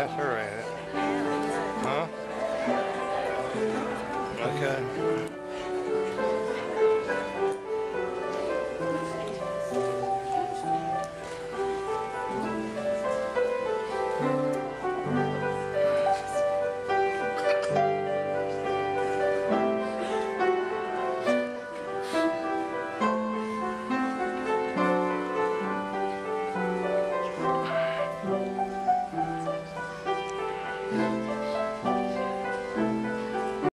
That's her, ain't it? Huh? Okay. Bye.